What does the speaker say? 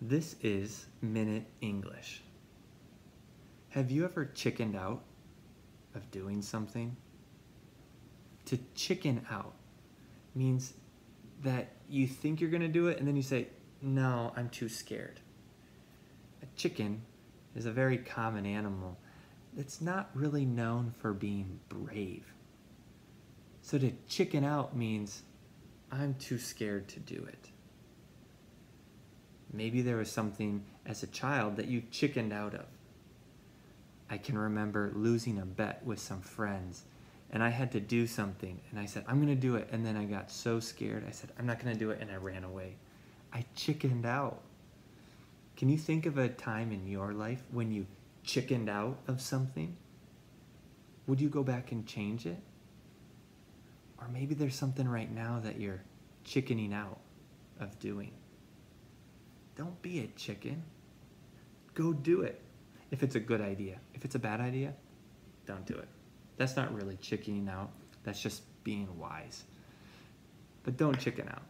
This is Minute English. Have you ever chickened out of doing something? To chicken out means that you think you're going to do it and then you say, No, I'm too scared. A chicken is a very common animal that's not really known for being brave. So to chicken out means I'm too scared to do it. Maybe there was something as a child that you chickened out of. I can remember losing a bet with some friends and I had to do something and I said, I'm going to do it. And then I got so scared. I said, I'm not going to do it. And I ran away. I chickened out. Can you think of a time in your life when you chickened out of something? Would you go back and change it? Or maybe there's something right now that you're chickening out of doing. Don't be a chicken. Go do it. If it's a good idea. If it's a bad idea, don't do it. That's not really chickening out. That's just being wise. But don't chicken out.